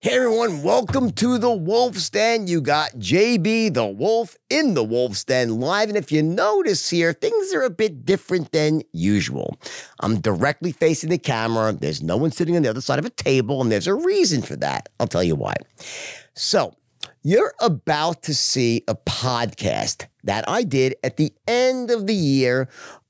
Hey everyone, welcome to the Wolf's Den. You got JB the Wolf in the Wolf's Den live. And if you notice here, things are a bit different than usual. I'm directly facing the camera. There's no one sitting on the other side of a table, and there's a reason for that. I'll tell you why. So, you're about to see a podcast that I did at the end of the year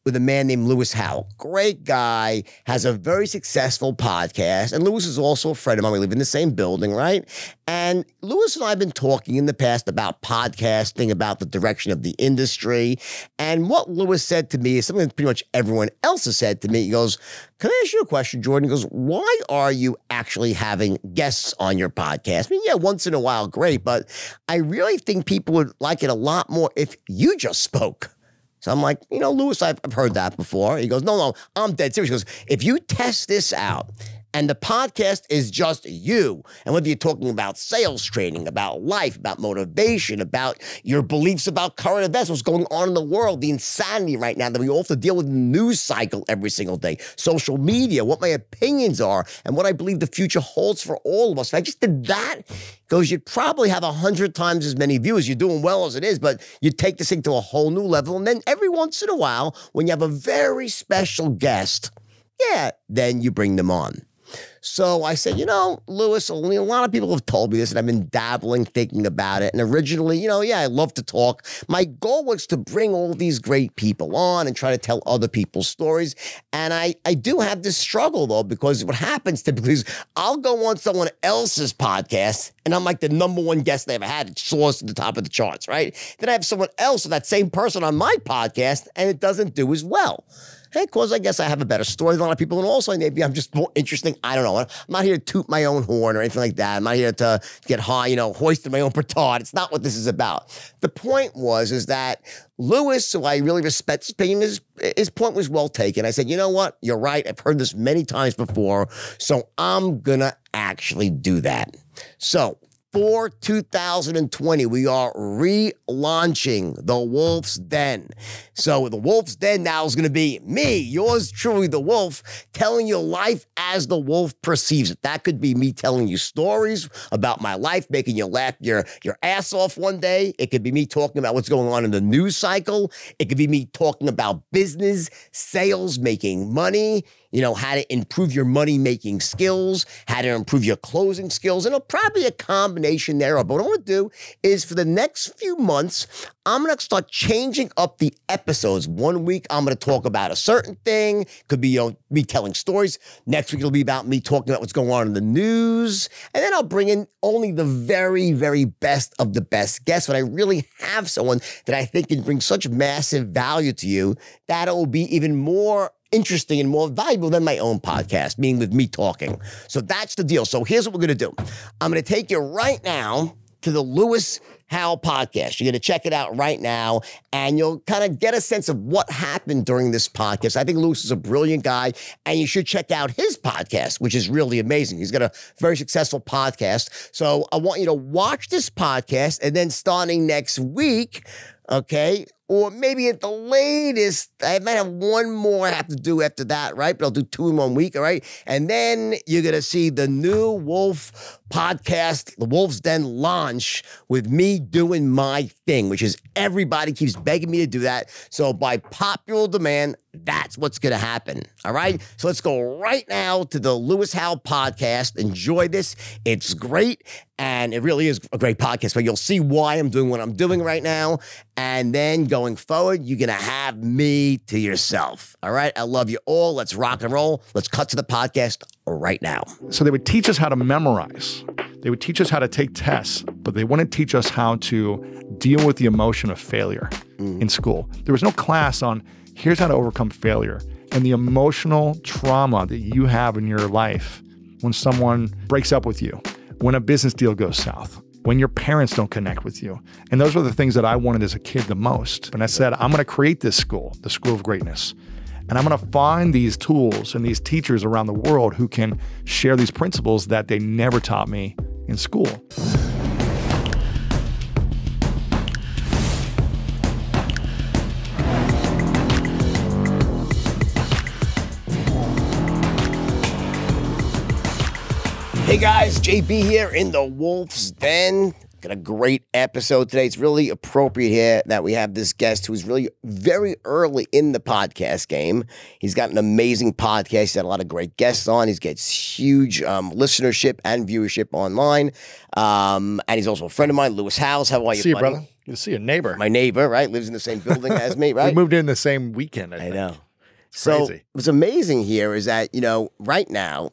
with a man named Lewis Howes. Great guy, has a very successful podcast. And Lewis is also a friend of mine. We live in the same building, right? And Lewis and I have been talking in the past about podcasting, about the direction of the industry. And what Lewis said to me is something that pretty much everyone else has said to me. He goes, Can I ask you a question, Jordan? He goes, Why are you actually having guests on your podcast? I mean, yeah, once in a while, great. But I really think people would like it a lot more if you just spoke. So I'm like, you know, Lewis, I've, I've heard that before. He goes, no, no, I'm dead serious. He goes, if you test this out and the podcast is just you, and whether you're talking about sales training, about life, about motivation, about your beliefs about current events, what's going on in the world, the insanity right now that we all have to deal with the news cycle every single day, social media, what my opinions are, and what I believe the future holds for all of us. If I just did that, goes, you'd probably have a hundred times as many views. You're doing well as it is, but you take this thing to a whole new level. And then every once in a while, when you have a very special guest, yeah, then you bring them on. So I said, you know, Lewis, only a lot of people have told me this, and I've been dabbling, thinking about it. And originally, you know, yeah, I love to talk. My goal was to bring all these great people on and try to tell other people's stories. And I, I do have this struggle though, because what happens typically is I'll go on someone else's podcast and I'm like the number one guest they ever had. It soars to the top of the charts, right? Then I have someone else, or that same person on my podcast, and it doesn't do as well. Hey, cause I guess I have a better story than a lot of people, and also maybe I'm just more interesting. I don't know. I'm not here to toot my own horn or anything like that. I'm not here to get high, you know, hoisting my own petard. It's not what this is about. The point was is that Lewis, who I really respect his opinion, his, his point was well taken. I said, you know what? You're right. I've heard this many times before, so I'm gonna actually do that. So for 2020, we are relaunching the Wolf's Den. So the Wolf's Den now is going to be me, yours truly, the Wolf, telling you life as the Wolf perceives it. That could be me telling you stories about my life, making you laugh your, your ass off one day. It could be me talking about what's going on in the news cycle. It could be me talking about business, sales, making money you know, how to improve your money making skills, how to improve your closing skills, and it'll probably a combination there. But what I'm gonna do is for the next few months, I'm to start changing up the episodes. One week, I'm to talk about a certain thing. Could be you know, me telling stories. Next week, it'll be about me talking about what's going on in the news. And then I'll bring in only the very, very best of the best guests. But I really have someone that I think can bring such massive value to you that it will be even more interesting and more valuable than my own podcast, meaning with me talking. So that's the deal. So here's what we're going to do I'm going to take you right now to the Lewis Howes podcast. You're going to check it out right now, and you'll kind of get a sense of what happened during this podcast. I think Lewis is a brilliant guy, and you should check out his podcast, which is really amazing. He's got a very successful podcast. So I want you to watch this podcast, and then starting next week, okay, or maybe at the latest, I might have one more I have to do after that, right? But I'll do two in one week, all right? And then you're to see the new Wolf podcast, the Wolf's Den launch with me doing my thing, which is everybody keeps begging me to do that. So by popular demand, that's what's to happen. All right. So let's go right now to the Lewis Howes podcast. Enjoy this. It's great. And it really is a great podcast, but you'll see why I'm doing what I'm doing right now. And then going forward, you're going to have me to yourself. All right. I love you all. Let's rock and roll. Let's cut to the podcast right now. So they would teach us how to memorize. They would teach us how to take tests, but they wouldn't teach us how to deal with the emotion of failure mm. in school. There was no class on here's how to overcome failure and the emotional trauma that you have in your life when someone breaks up with you, when a business deal goes south, when your parents don't connect with you. And those were the things that I wanted as a kid the most. And I said, I'm going to create this school, the School of Greatness. And I'm going to find these tools and these teachers around the world who can share these principles that they never taught me in school. Hey guys, JB here in the Wolf's Den. Got a great episode today. It's really appropriate here that we have this guest who's really very early in the podcast game. He's got an amazing podcast. He's had a lot of great guests on. He gets huge um, listenership and viewership online. Um, and he's also a friend of mine, Lewis Howes. How are you, See you, buddy? brother. Good to see you, neighbor. My neighbor, right? Lives in the same building as me, right? we moved in the same weekend. I, I know. So crazy. what's amazing here is that you know right now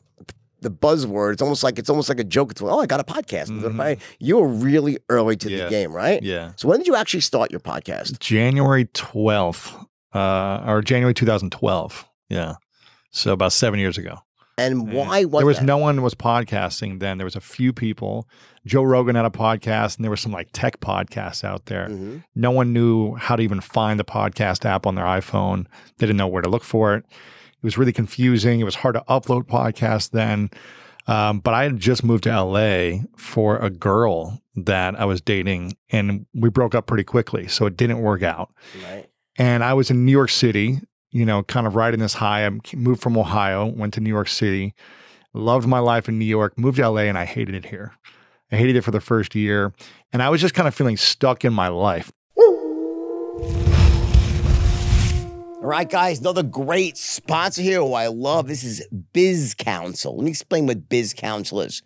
the buzzword it's almost like it's almost like a joke. It's like, oh I got a podcast. Mhm. You were really early to the game, right? Yeah. So when did you actually start your podcast? January 12th, uh, or January 2012. Yeah. So about seven years ago. And Yeah. why was there was that? no one was podcasting then. There was a few people. Joe Rogan had a podcast, and there were some like tech podcasts out there. Mhm. No one knew how to even find the podcast app on their iPhone. They didn't know where to look for it. It was really confusing. It was hard to upload podcasts then. Um, but I had just moved to LA for a girl that I was dating, and we broke up pretty quickly. So it didn't work out. Right. And I was in New York City, you know, kind of riding this high. I moved from Ohio, went to New York City, loved my life in New York, moved to LA, and I hated it here. I hated it for the first year. And I was just kind of feeling stuck in my life. All right, guys, another great sponsor here who I love. This is Biz Counsel. Let me explain what Biz Counsel is.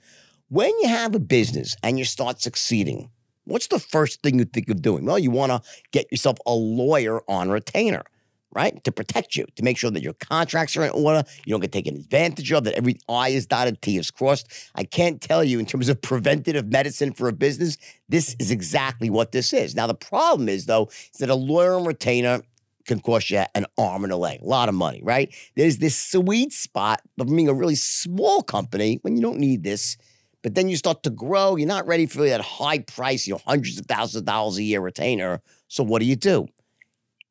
When you have a business and you start succeeding, what's the first thing you think of doing? Well, you want to get yourself a lawyer on retainer, right? To protect you, to make sure that your contracts are in order, you don't get taken advantage of, that every I is dotted, T is crossed. I can't tell you in terms of preventative medicine for a business, this is exactly what this is. Now, the problem is, though, is that a lawyer on retainer can cost you an arm and a leg, a lot of money, right? There's this sweet spot of being a really small company when you don't need this, but then you start to grow. You're not ready for that high price, you know, hundreds of thousands of dollars a year retainer. So what do you do?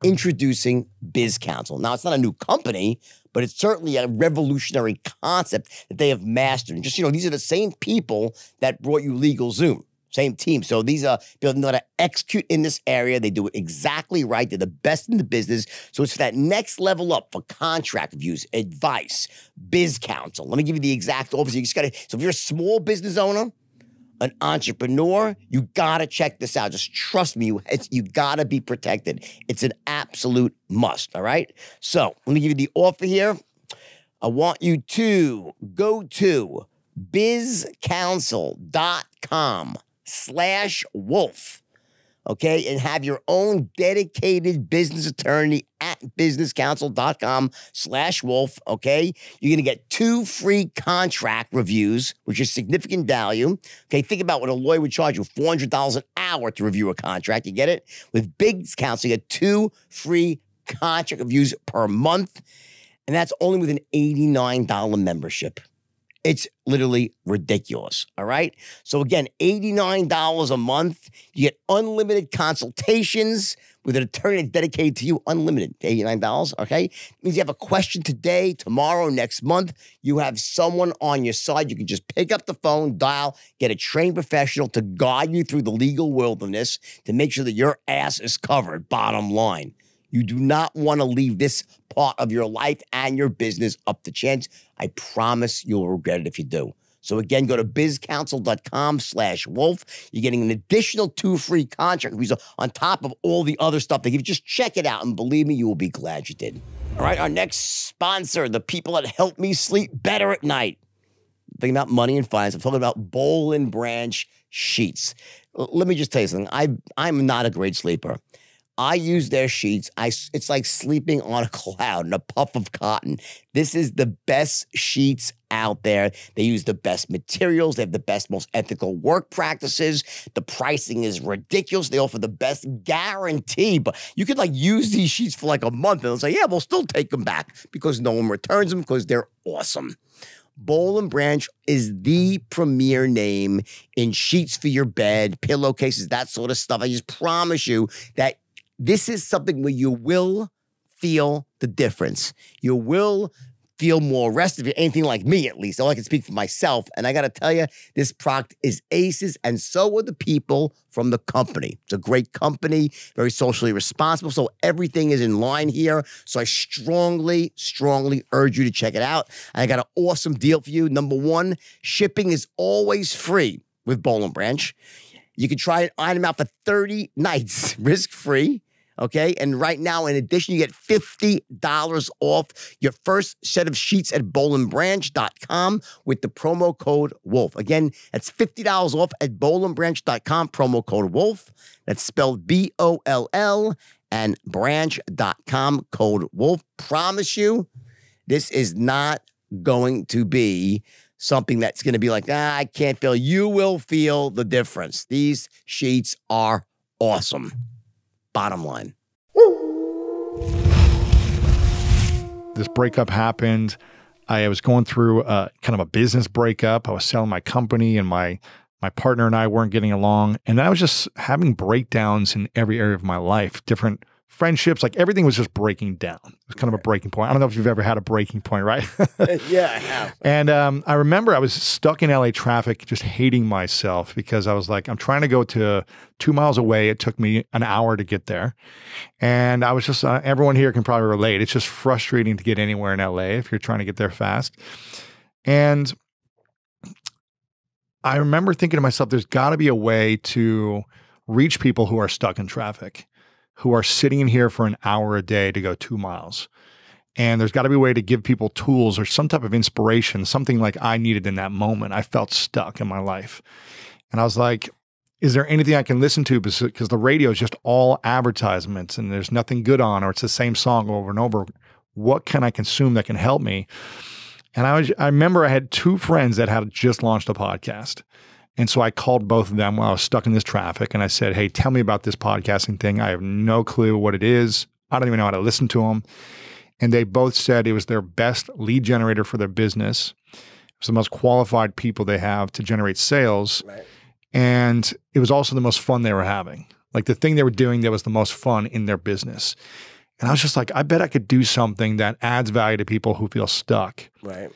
Introducing Biz Counsel. Now it's not a new company, but it's certainly a revolutionary concept that they have mastered. And just you know, these are the same people that brought you Legal Zoom. Same team. So these are building know how to execute in this area. They do it exactly right. They're the best in the business. So it's for that next level up for contract reviews, advice, biz counsel. Let me give you the exact overview. You just gotta, so if you're a small business owner, an entrepreneur, you gotta check this out. Just trust me, you, you gotta be protected. It's an absolute must. All right. So let me give you the offer here. I want you to go to bizcounsel.com slash wolf. Okay, and have your own dedicated business attorney at businesscounsel.com slash wolf. Okay, you're gonna get two free contract reviews, which is significant value. Okay, think about what a lawyer would charge you $400 an hour to review a contract. You get it? With Biz Counsel, you get two free contract reviews per month, and that's only with an $89 membership. It's literally ridiculous. All right. So, again, $89 a month. You get unlimited consultations with an attorney dedicated to you, unlimited, $89. Okay. means you have a question today, tomorrow, next month. You have someone on your side. You can just pick up the phone, dial, get a trained professional to guide you through the legal wilderness to make sure that your ass is covered. Bottom line. You do not want to leave this part of your life and your business up to chance. I promise you'll regret it if you do. So again, go to bizcounsel.com slash wolf. You're getting an additional two free contract on top of all the other stuff they give you. Just check it out and believe me, you will be glad you did. All right, our next sponsor, the people that help me sleep better at night. Thinking about money and finance. I'm talking about Boll and Branch sheets. Let me just tell you something. I I'm not a great sleeper. I use their sheets. I it's like sleeping on a cloud in a puff of cotton. This is the best sheets out there. They use the best materials. They have the best, most ethical work practices. The pricing is ridiculous. They offer the best guarantee. But you could like use these sheets for like a month and say, yeah, we'll still take them back because no one returns them because they're awesome. Boll and Branch is the premier name in sheets for your bed, pillowcases, that sort of stuff. I just promise you that this is something where you will feel the difference. You will feel more rested if anything like me, at least. All I can speak for myself. And I got to tell you, this product is aces, and so are the people from the company. It's a great company, very socially responsible. So everything is in line here. So I strongly, strongly urge you to check it out. I got an awesome deal for you. Number one, shipping is always free with Boll and Branch. You can try an item out for 30 nights, risk free. Okay. And right now, in addition, you get $50 off your first set of sheets at bollandbranch.com with the promo code WOLF. Again, that's $50 off at bollandbranch.com, promo code WOLF. That's spelled B O L L and branch.com, code WOLF. Promise you, this is not going to be something that's going to be like, ah, I can't feel. You will feel the difference. These sheets are awesome. Bottom line. This breakup happened. I was going through a, kind of a business breakup. I was selling my company, and my my partner and I weren't getting along. And I was just having breakdowns in every area of my life, different friendships, like everything was just breaking down. It was kind of a breaking point. I don't know if you've ever had a breaking point, right? yeah, I have. And um, I remember I was stuck in LA traffic, just hating myself because I was like, I'm trying to go to two miles away. It took me an hour to get there. And I was just, uh, everyone here can probably relate. It's just frustrating to get anywhere in LA if you're trying to get there fast. And I remember thinking to myself, there's got to be a way to reach people who are stuck in traffic who are sitting in here for an hour a day to go two miles. And there's got to be a way to give people tools or some type of inspiration, something like I needed in that moment. I felt stuck in my life. And I was like, is there anything I can listen to? Because the radio is just all advertisements and there's nothing good on, or it's the same song over and over. What can I consume that can help me? And I was, I remember I had two friends that had just launched a podcast. And so I called both of them while I was stuck in this traffic and I said, Hey, tell me about this podcasting thing. I have no clue what it is. I don't even know how to listen to them. And they both said it was their best lead generator for their business. It was the most qualified people they have to generate sales. Right. And it was also the most fun they were having. Like the thing they were doing that was the most fun in their business. And I was just like, I bet I could do something that adds value to people who feel stuck. Right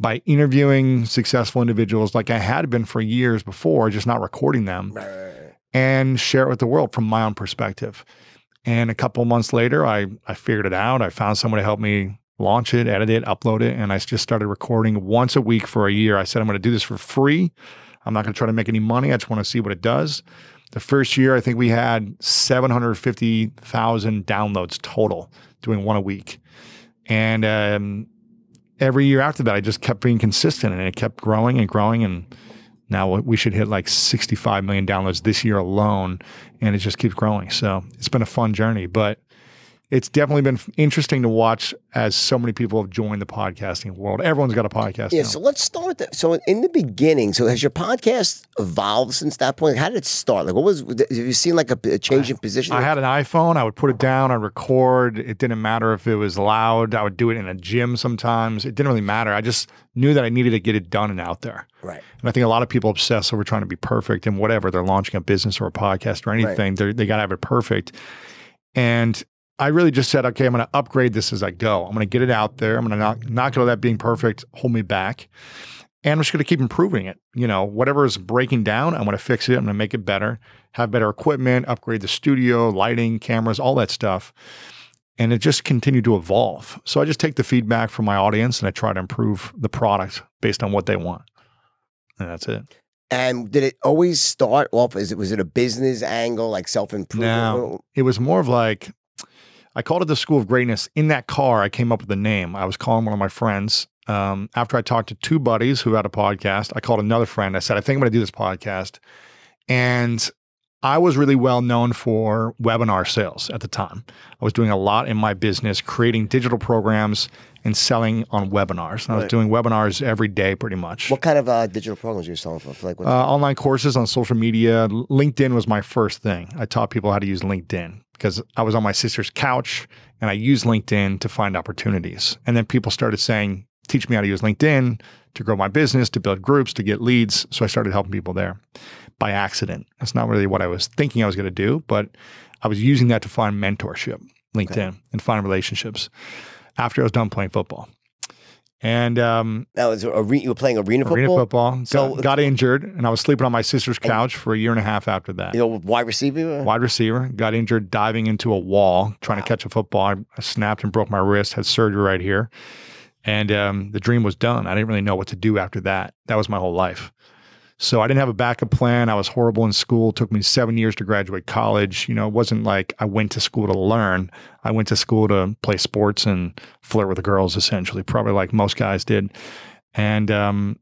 by interviewing successful individuals like I had been for years before, just not recording them, and share it with the world from my own perspective. And a couple months later, I I figured it out. I found someone to help me launch it, edit it, upload it, and I just started recording once a week for a year. I said I'm going to do this for free. I'm not going to try to make any money. I just want to see what it does. The first year, I think we had 750,000 downloads total, doing one a week. And um, every year after that, I just kept being consistent and it kept growing and growing. And now we should hit like 65 million downloads this year alone. And it just keeps growing. So it's been a fun journey. But it's definitely been interesting to watch as so many people have joined the podcasting world. Everyone's got a podcast. Yeah. Now. So let's start that. So in the beginning, so has your podcast evolved since that point? How did it start? Like, what was? Have you seen like a, a change in position? I had an iPhone. I would put it down. I'd record. It didn't matter if it was loud. I would do it in a gym sometimes. It didn't really matter. I just knew that I needed to get it done and out there. Right. And I think a lot of people obsess over trying to be perfect and whatever they're launching a business or a podcast or anything. Right. They got to have it perfect. And I really just said, okay, I'm going to upgrade this as I go. I'm going to get it out there. I'm going to not, not going to let being perfect hold me back. And I'm just going to keep improving it. You know, whatever is breaking down, I'm going to fix it. I'm going to make it better, have better equipment, upgrade the studio, lighting, cameras, all that stuff. And it just continued to evolve. So I just take the feedback from my audience and I try to improve the product based on what they want. And that's it. And did it always start off as it was it a business angle, like self improvement? No, it was more of like I called it the School of Greatness. In that car, I came up with the name. I was calling one of my friends. Um, after I talked to two buddies who had a podcast, I called another friend. I said, I think I'm going to do this podcast. And I was really well known for webinar sales at the time. I was doing a lot in my business, creating digital programs and selling on webinars. And I was doing webinars every day pretty much. What kind of uh, digital programs were you selling for? Like uh, online courses on social media. LinkedIn was my first thing. I taught people how to use LinkedIn because I was on my sister's couch and I used LinkedIn to find opportunities. And then people started saying, teach me how to use LinkedIn to grow my business, to build groups, to get leads. So I started helping people there by accident. That's not really what I was thinking I was going to do, but I was using that to find mentorship, LinkedIn, okay. and find relationships after I was done playing football. And um, That was are- you were playing arena football. arena football. Got, So- got injured, and I was sleeping on my sister's couch for a year and a half after that. You know, wide receiver. Wide receiver, got injured diving into a wall trying to catch a football. I, I snapped and broke my wrist, had surgery right here. And um, the dream was done. I didn't really know what to do after that. That was my whole life. So I didn't have a backup plan. I was horrible in school. It took me seven years to graduate college. You know, it wasn't like I went to school to learn. I went to school to play sports and flirt with the girls, essentially, probably like most guys did. And um,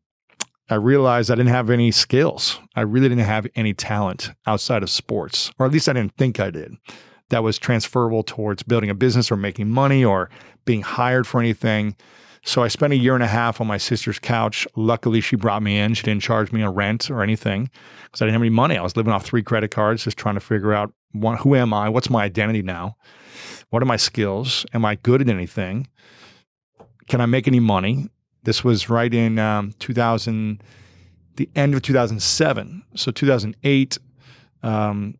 I realized I didn't have any skills. I really didn't have any talent outside of sports, or at least I didn't think I did. That was transferable towards building a business or making money or being hired for anything. So I spent a year and a half on my sister's couch. Luckily, she brought me in. She didn't charge me a rent or anything because I didn't have any money. I was living off three credit cards, just trying to figure out who am I? What's my identity now? What are my skills? Am I good at anything? Can I make any money? This was right in um, 2000, the end of 2007. So 2008, um,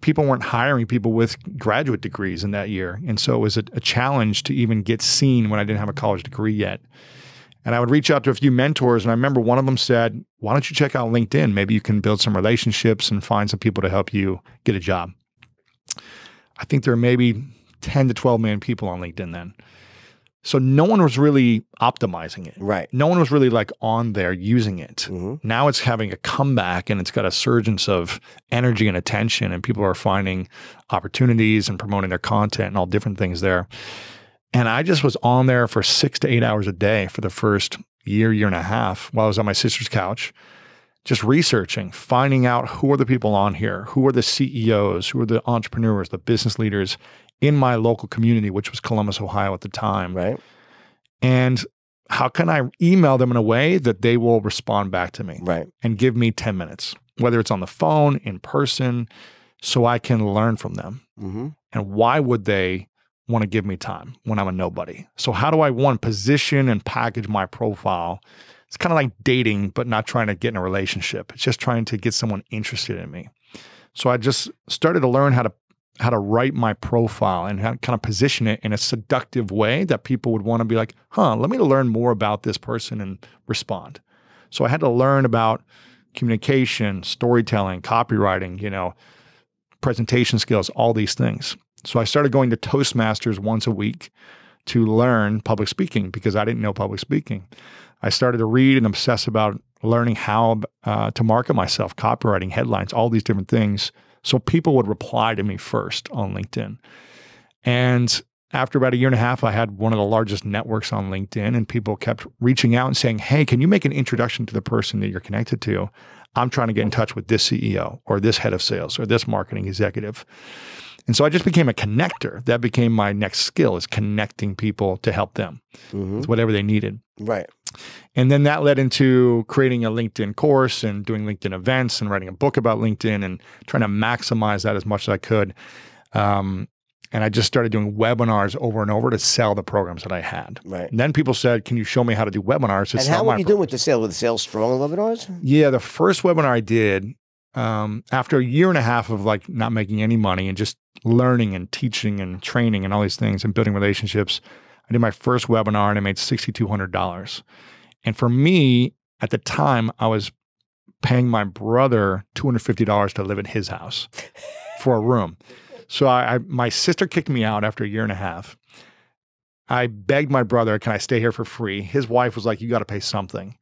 people weren't hiring people with graduate degrees in that year. And so it was a, a challenge to even get seen when I didn't have a college degree yet. And I would reach out to a few mentors. And I remember one of them said, Why don't you check out LinkedIn? Maybe you can build some relationships and find some people to help you get a job. I think there are maybe 10 to 12 million people on LinkedIn then. So no one was really optimizing it. Right. No one was really like on there using it. hmm Now it's having a comeback and it's got a surgence of energy and attention, and people are finding opportunities and promoting their content and all different things there. And I just was on there for six to eight hours a day for the first year, year and a half while I was on my sister's couch, just researching, finding out who are the people on here, who are the CEOs, who are the entrepreneurs, the business leaders in my local community, which was Columbus, Ohio at the time. Right. And how can I email them in a way that they will respond back to me? Right. and give me 10 minutes, whether it's on the phone, in person, so I can learn from them. hmm And why would they want to give me time when I'm a nobody? So, how do I, one, position and package my profile? It's kind of like dating, but not trying to get in a relationship. It's just trying to get someone interested in me. So, I just started to learn how to how to write my profile and how to kind of position it in a seductive way that people would want to be like, huh, let me learn more about this person and respond. So I had to learn about communication, storytelling, copywriting, you know, presentation skills, all these things. So I started going to Toastmasters once a week to learn public speaking because I didn't know public speaking. I started to read and obsess about learning how uh, to market myself, copywriting, headlines, all these different things. So people would reply to me first on LinkedIn. And after about a year and a half, I had one of the largest networks on LinkedIn, and people kept reaching out and saying, Hey, can you make an introduction to the person that you're connected to? I'm trying to get in touch with this CEO or this head of sales or this marketing executive. And so I just became a connector. That became my next skill is connecting people to help them hmm with whatever they needed. Right. And then that led into creating a LinkedIn course and doing LinkedIn events and writing a book about LinkedIn and trying to maximize that as much as I could. Um, and I just started doing webinars over and over to sell the programs that I had. Right. And then people said, "Can you show me how to do webinars?" To And how were you doing with the sale? With the sales strong webinars? yeah, the first webinar I did, um, after a year and a half of like not making any money and just learning and teaching and training and all these things and building relationships, I did my first webinar and I made sixty two hundred dollars. And for me, at the time, I was paying my brother two hundred fifty dollars to live at his house for a room. So I, I, my sister kicked me out after a year and a half. I begged my brother, "Can I stay here for free?" His wife was like, "You got to pay something."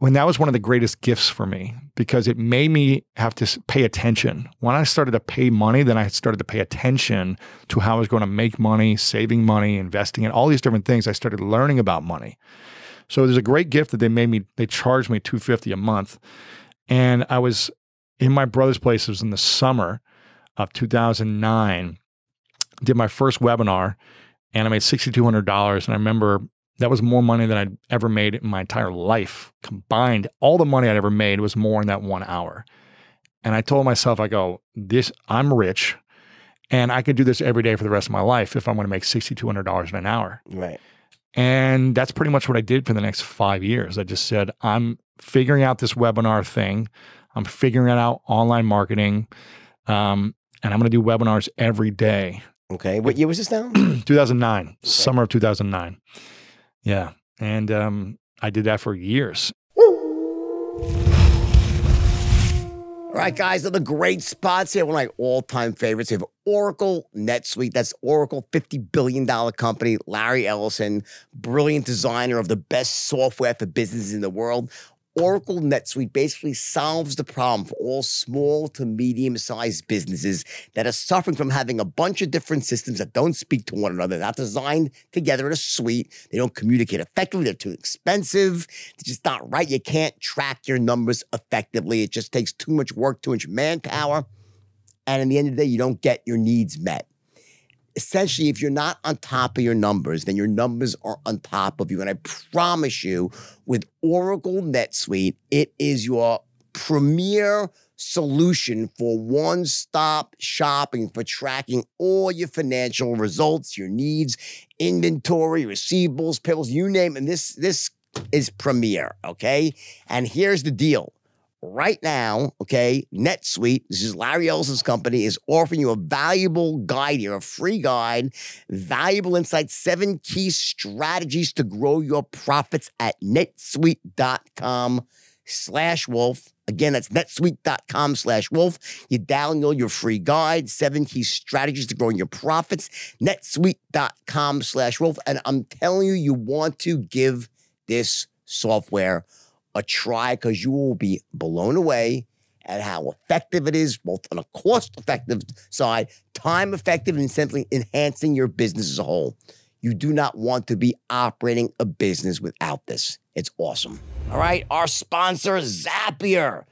When that was one of the greatest gifts for me because it made me have to pay attention. When I started to pay money, then I started to pay attention to how I was going to make money, saving money, investing in all these different things. I started learning about money. So there's a great gift that they made me. They charged me 250 a month, and I was in my brother's place. It was in the summer of 2009. Did my first webinar, and I made $6,200. And I remember that was more money than I'd ever made in my entire life combined. All the money I'd ever made was more in that one hour. And I told myself, I go, this, I'm rich, and I could do this every day for the rest of my life if I'm going to make $6,200 in an hour. Right. And that's pretty much what I did for the next five years. I just said, I'm figuring out this webinar thing. I'm figuring out online marketing. Um, and I'm going to do webinars every day. Okay. What year was this now? 2009, summer of 2009. Yeah. And um, I did that for years. All right, guys, are the great spots here. One of my all-time favorites. We have Oracle NetSuite. That's Oracle, $50 billion company. Larry Ellison, brilliant designer of the best software for businesses in the world. Oracle NetSuite basically solves the problem for all small to medium sized businesses that are suffering from having a bunch of different systems that don't speak to one another, not designed together in a suite. They don't communicate effectively. They're too expensive. They're just not right. You can't track your numbers effectively. It just takes too much work, too much manpower. And in the end of the day, you don't get your needs met essentially, if you're not on top of your numbers, then your numbers are on top of you. And I promise you, with Oracle NetSuite, it is your premier solution for one stop shopping for tracking all your financial results, your needs, inventory, receivables, payables, you name it. And this, this is premier, okay? And here's the deal right now, okay, NetSuite, this is Larry Ellison's company, is offering you a valuable guide here, a free guide, valuable insights, seven key strategies to grow your profits at netsuite.com slash wolf. Again, that's netsuite.com slash wolf. You download your free guide, seven key strategies to growing your profits, netsuite.com slash wolf. And I'm telling you, you want to give this software a try because you will be blown away at how effective it is, both on a cost effective side, time effective, and simply enhancing your business as a whole. You do not want to be operating a business without this. It's awesome. All right, our sponsor, Zapier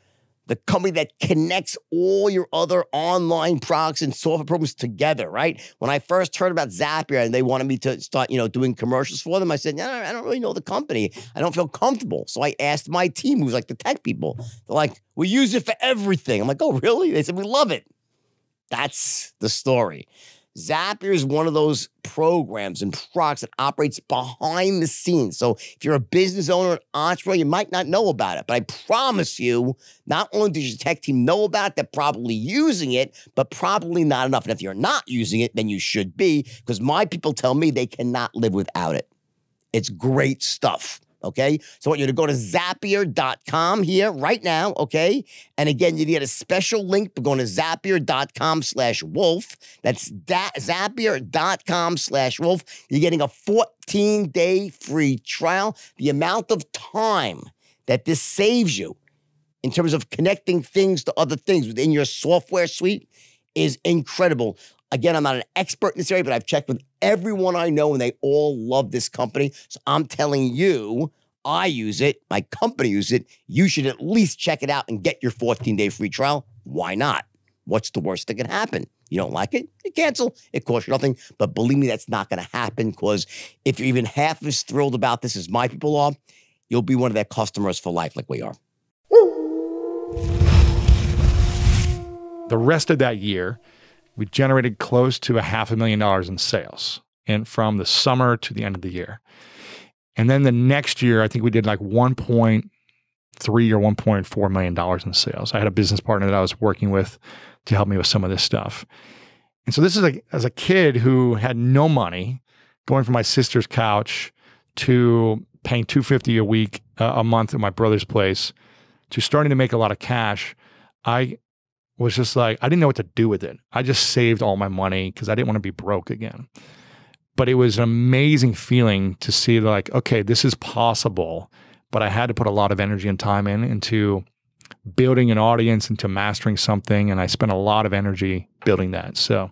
the company that connects all your other online products and software programs together, right? When I first heard about Zapier and they wanted me to start, you know, doing commercials for them, I said, no, I don't really know the company. I don't feel comfortable. So I asked my team, who's like the tech people, they're like, we use it for everything. I'm like, oh, really? They said, we love it. That's the story. Zapier is one of those programs and products that operates behind the scenes. So if you're a business owner, an entrepreneur, you might not know about it. But I promise you, not only does your tech team know about it, they're probably using it, but probably not enough. And if you're not using it, then you should be, because my people tell me they cannot live without it. It's great stuff. Okay. So I want you to go to zapier.com here right now. Okay. And again, you get a special link by going to zapier.com slash wolf. That's da- zapier.com slash wolf. You're getting a 14 day free trial. The amount of time that this saves you in terms of connecting things to other things within your software suite is incredible. Again, I'm not an expert in this area, but I've checked with everyone I know and they all love this company. So I'm telling you, I use it, my company uses it. You should at least check it out and get your 14 day free trial. Why not? What's the worst that can happen? You don't like it, you cancel. It costs you nothing. But believe me, that's not going to happen because if you're even half as thrilled about this as my people are, you'll be one of their customers for life, like we are. The rest of that year, we generated close to a half a million dollars in sales and from the summer to the end of the year. And then the next year, I think we did like 1.3 or 1.4 million dollars in sales. I had a business partner that I was working with to help me with some of this stuff. And so this is a, as a kid who had no money, going from my sister's couch to paying 250 a week uh, a month at my brother's place to starting to make a lot of cash. I was just like, I didn't know what to do with it. I just saved all my money because I didn't want to be broke again. But it was an amazing feeling to see, like, okay, this is possible. But I had to put a lot of energy and time in into building an audience, into mastering something. And I spent a lot of energy building that. So,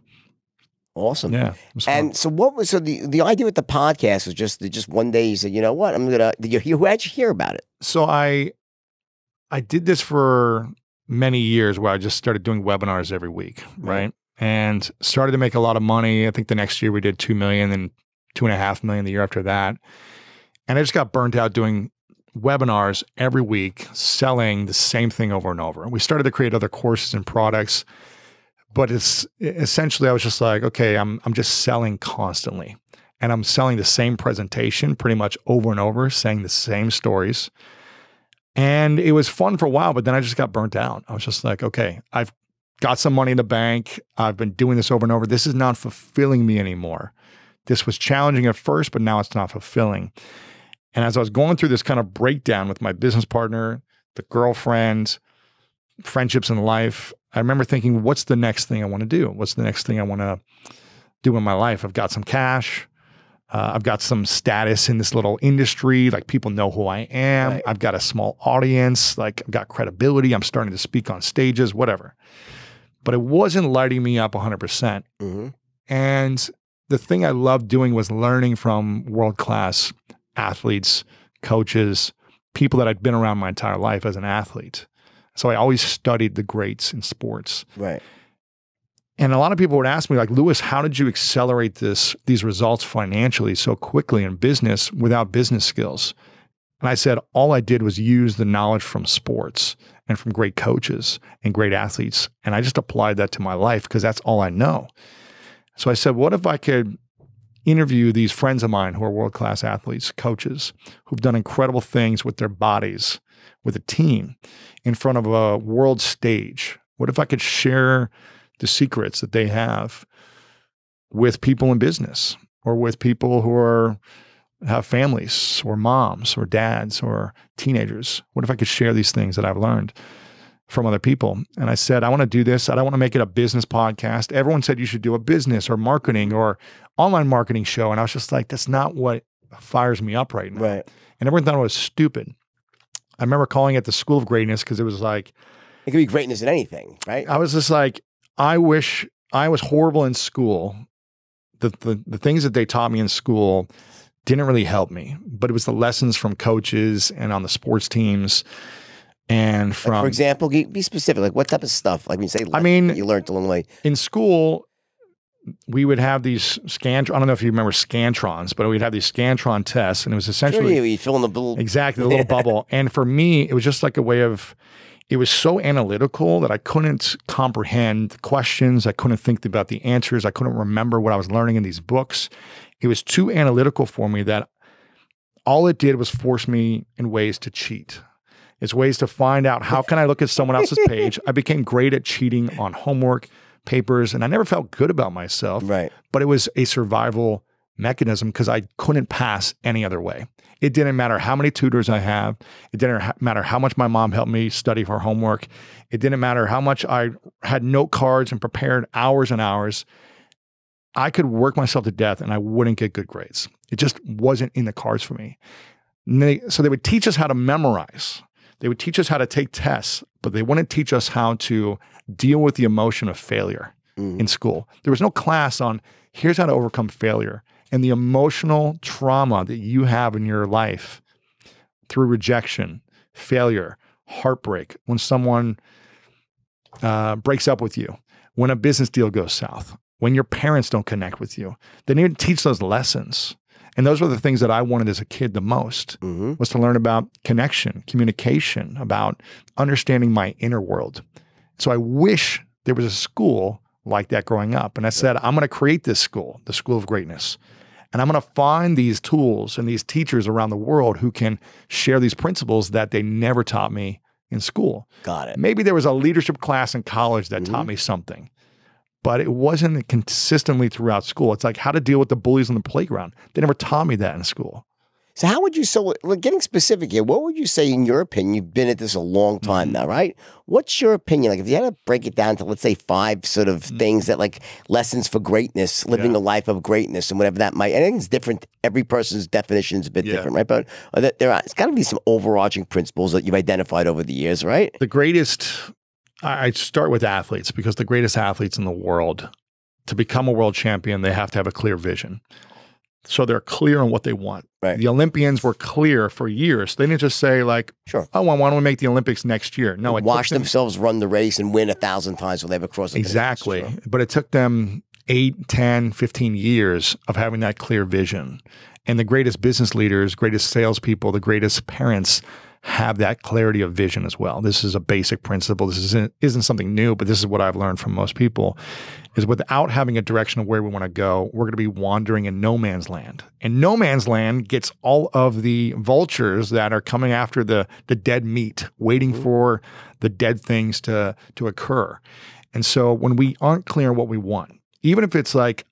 Awesome. Yeah. And so what was so the the idea with the podcast was just just one day you said, you know what, I'm gonna did you where'd you hear about it? So I I did this for many years where I just started doing webinars every week, right? And started to make a lot of money. I think the next year we did two million and two and a half million the year after that. And I just got burnt out doing webinars every week, selling the same thing over and over. And we started to create other courses and products, but it's essentially I was just like, okay, I'm I'm just selling constantly. And I'm selling the same presentation pretty much over and over, saying the same stories. And it was fun for a while, but then I just got burnt out. I was just like, okay, I've got some money in the bank. I've been doing this over and over. This is not fulfilling me anymore. This was challenging at first, but now it's not fulfilling. And as I was going through this kind of breakdown with my business partner, the girlfriend, friendships in life, I remember thinking, what's the next thing I want to do? What's the next thing I want to do in my life? I've got some cash. Uh, I've got some status in this little industry. Like people know who I am. Right. I've got a small audience. Like I've got credibility. I'm starting to speak on stages, whatever. But it wasn't lighting me up 100%. hmm And the thing I loved doing was learning from world class athletes, coaches, people that I'd been around my entire life as an athlete. So I always studied the greats in sports. Right. And a lot of people would ask me, like, Lewis, how did you accelerate this these results financially so quickly in business without business skills? And I said, all I did was use the knowledge from sports and from great coaches and great athletes. And I just applied that to my life because that's all I know. So I said, what if I could interview these friends of mine who are world class athletes, coaches, who've done incredible things with their bodies, with a team in front of a world stage? What if I could share the secrets that they have with people in business or with people who are have families or moms or dads or teenagers? What if I could share these things that I've learned from other people? And I said, I want to do this. I don't want to make it a business podcast. Everyone said you should do a business or marketing or online marketing show. And I was just like, that's not what fires me up right now. Right. And everyone thought it was stupid. I remember calling it the School of Greatness because it was like, It could be greatness in anything, right? I was just like, I wish I was horrible in school. The, the the things that they taught me in school didn't really help me, but it was the lessons from coaches and on the sports teams and Like, from for example, be specific. Like what type of stuff? Like when you say, I mean- you learned along the way. in school we would have these scan I don't know if you remember scantrons, but we'd have these scantron tests and it was essentially you, you fill in the little. Exactly, the little bubble. And for me, it was just like a way of, it was so analytical that I couldn't comprehend the questions. I couldn't think about the answers. I couldn't remember what I was learning in these books. It was too analytical for me that all it did was force me in ways to cheat. It's ways to find out how can I look at someone else's page. I became great at cheating on homework, papers, and I never felt good about myself Right. but it was a survival mechanism because I couldn't pass any other way. It didn't matter how many tutors I have. It didn't matter how much my mom helped me study for homework. It didn't matter how much I had note cards and prepared hours and hours. I could work myself to death and I wouldn't get good grades. It just wasn't in the cards for me. They- so they would teach us how to memorize. They would teach us how to take tests, but they wouldn't teach us how to deal with the emotion of failure Mm. in school. There was no class on here's how to overcome failure and the emotional trauma that you have in your life through rejection, failure, heartbreak, when someone uh, breaks up with you, when a business deal goes south, when your parents don't connect with you. They need to teach those lessons. And those were the things that I wanted as a kid the most hmm was to learn about connection, communication, about understanding my inner world. So I wish there was a school like that growing up. And I said, I'm going to create this school, the School of Greatness. And I'm going to find these tools and these teachers around the world who can share these principles that they never taught me in school. Got it. Maybe there was a leadership class in college that Mm-hmm. taught me something, but it wasn't consistently throughout school. It's like how to deal with the bullies on the playground. They never taught me that in school. So how would you so like, getting specific here? What would you say in your opinion? You've been at this a long time Mm-hmm. now, right? What's your opinion? Like if you had to break it down to let's say five sort of things that like lessons for greatness, living Mm-hmm. Yeah. a life of greatness, and whatever that might. I think it's different. Every person's definition is a bit Yeah. different, right? But uh, there- are, it's got to be some overarching principles that you've identified over the years, right? the greatest I start with athletes because the greatest athletes in the world to become a world champion they have to have a clear vision so they're clear on what they want Right. the olympians were clear for years they didn't just say like Sure. oh why don't we make the olympics next year no it Watch them- themselves run the race and win a thousand times when they ever cross the exactly Sure. but it took them 8 10 15 years of having that clear vision and the greatest business leaders greatest salespeople the greatest parents have that clarity of vision as well. This is a basic principle. This isn't isn't something new, but this is what I've learned from most people is without having a direction of where we want to go, we're going to be wandering in no man's land. And no man's land gets all of the vultures that are coming after the the dead meat, waiting mm-hmm. for the dead things to to occur. And so when we aren't clear on what we want, even if it's like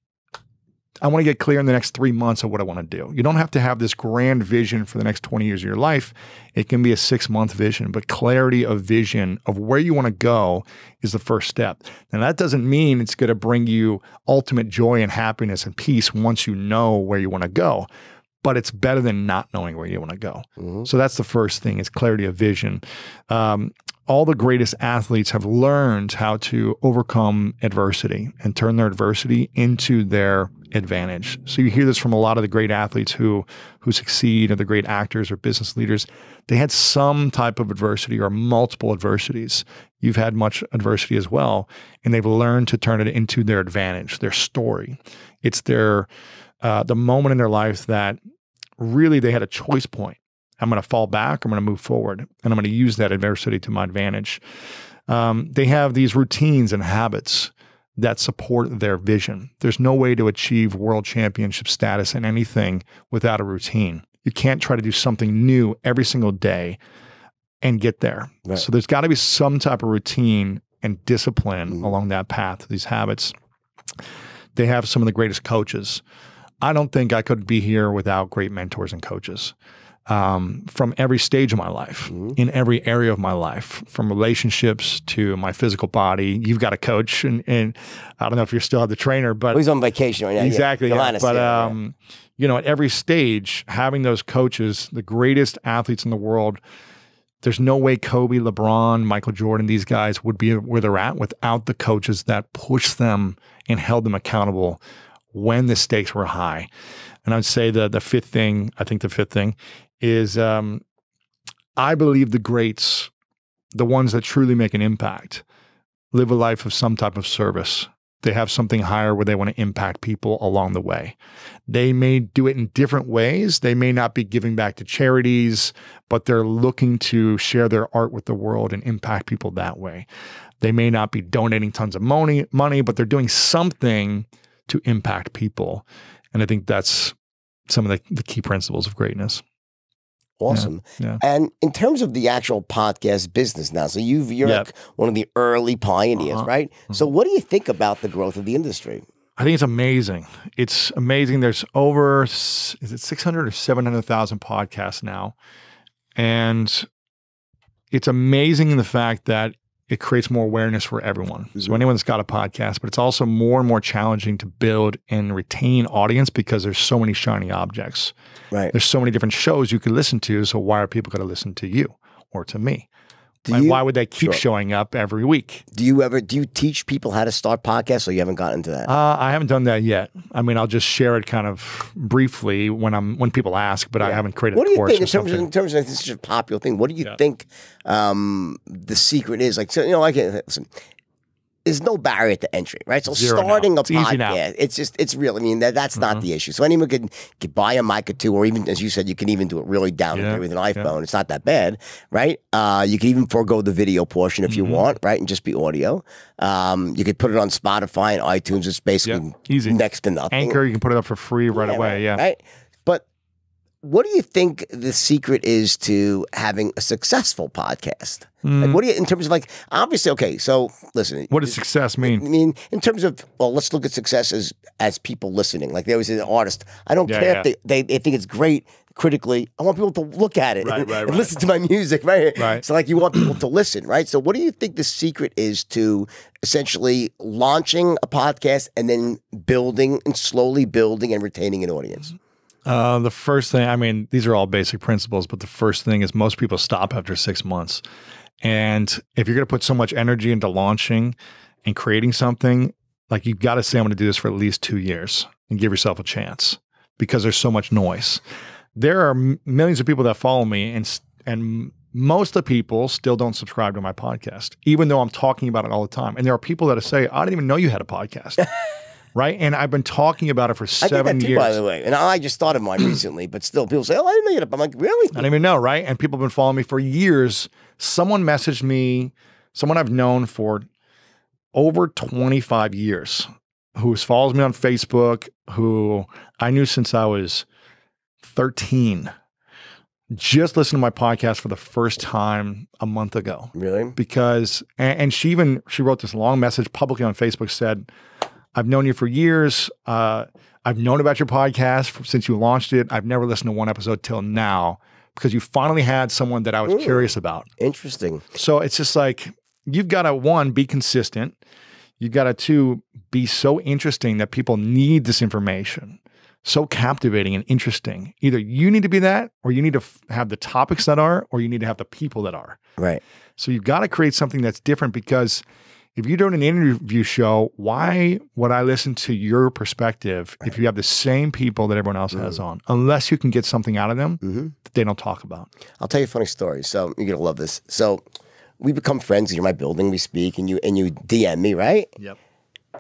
I want to get clear in the next three months of what I want to do. You don't have to have this grand vision for the next 20 years of your life. It can be a six month vision, but clarity of vision of where you want to go is the first step. Now, that doesn't mean it's going to bring you ultimate joy and happiness and peace once you know where you want to go but it's better than not knowing where you want to go. Mm-hmm. So that's the first thing is clarity of vision. Um, all the greatest athletes have learned how to overcome adversity and turn their adversity into their advantage. So you hear this from a lot of the great athletes who who succeed or the great actors or business leaders. They had some type of adversity or multiple adversities. You've had much adversity as well, and they've learned to turn it into their advantage, their story. It's their uh, the moment in their life that really they had a choice point. I'm going to fall back. I'm going to move forward, and I'm going to use that adversity to my advantage. Um, they have these routines and habits that support their vision. There's no way to achieve world championship status in anything without a routine. You can't try to do something new every single day and get there. Right. So there's got to be some type of routine and discipline mm. along that path, these habits. They have some of the greatest coaches. I don't think I could be here without great mentors and coaches um, from every stage of my life, mm-hmm. in every area of my life, from relationships to my physical body. You've got a coach, and, and I don't know if you're still the trainer, but he's on vacation right now. Exactly. Yeah. Yeah. But um, you know, at every stage, having those coaches, the greatest athletes in the world. There's no way Kobe, LeBron, Michael Jordan, these guys would be where they're at without the coaches that pushed them and held them accountable when the stakes were high. And I'd say the the fifth thing, I think the fifth thing is um, I believe the greats, the ones that truly make an impact, live a life of some type of service. They have something higher where they want to impact people along the way. They may do it in different ways. They may not be giving back to charities, but they're looking to share their art with the world and impact people that way. They may not be donating tons of money, money, but they're doing something to impact people. And I think that's some of the, the key principles of greatness. Awesome. Yeah, yeah. And in terms of the actual podcast business now, so you've you're yep. like one of the early pioneers, uh-huh. right? Mm-hmm. So what do you think about the growth of the industry? I think it's amazing. It's amazing. There's over is it 600 or 700,000 podcasts now. And it's amazing in the fact that it creates more awareness for everyone. So anyone that's got a podcast, but it's also more and more challenging to build and retain audience because there's so many shiny objects. Right. There's so many different shows you can listen to. So why are people going to listen to you or to me? You, why would they keep sure. showing up every week? Do you ever do you teach people how to start podcasts, or you haven't gotten into that? Uh, I haven't done that yet. I mean, I'll just share it kind of briefly when I'm when people ask, but yeah. I haven't created. What do you think in terms of, in terms of this is a popular thing? What do you yeah. think um, the secret is? Like, so, you know, I can listen there's no barrier to entry, right? So Zero starting now. a podcast, it's just it's real. I mean, that, that's mm-hmm. not the issue. So anyone can, can buy a mic or two, or even as you said, you can even do it really down yeah. with an iPhone. Yeah. It's not that bad, right? Uh, you can even forego the video portion if mm-hmm. you want, right, and just be audio. Um, you could put it on Spotify and iTunes. It's basically yeah. Easy. next to nothing. Anchor, you can put it up for free right away. Right, yeah, right. What do you think the secret is to having a successful podcast? Mm. Like, hmm. what do you, in terms of like, obviously, okay, so listen. What does success mean? I mean, in terms of, well, let's look at success as, as people listening. Like, there was an artist. I don't yeah, care yeah. if they, they, they think it's great critically. I want people to look at it right, and, right, right. listen to my music, right? Right. So, like, you want people to listen, right? So, what do you think the secret is to essentially launching a podcast and then building and slowly building and retaining an audience? Uh, the first thing, I mean, these are all basic principles, but the first thing is most people stop after six months. And if you're going to put so much energy into launching and creating something, like you've got to say, I'm going to do this for at least two years and give yourself a chance because there's so much noise. There are millions of people that follow me, and and most of the people still don't subscribe to my podcast, even though I'm talking about it all the time. And there are people that say, I didn't even know you had a podcast. right? And I've been talking about it for seven too, years. By the way, and I just thought of mine recently, but still, people say, "Oh, I didn't know you." I'm like, "Really?" I don't even know, right? And people have been following me for years. Someone messaged me, someone I've known for over 25 years, who follows me on Facebook, who I knew since I was 13 just listened to my podcast for the first time a month ago. Really? Because and, and, she even she wrote this long message publicly on Facebook said, I've known you for years. Uh, I've known about your podcast since you launched it. I've never listened to one episode till now because you finally had someone that I was Ooh. curious about. Interesting. So it's just like you've got to one be consistent. You've got to two be so interesting that people need this information. So captivating and interesting. Either you need to be that, or you need to have the topics that are, or you need to have the people that are. Right. So you've got to create something that's different because if you're doing an interview show, why would I listen to your perspective if you have the same people that everyone else has on? Unless you can get something out of them hmm that they don't talk about. I'll tell you a funny story. So you're gonna love this. So we become friends. You're my building. We speak, and you and you DM me, right? Yep.